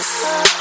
Peace.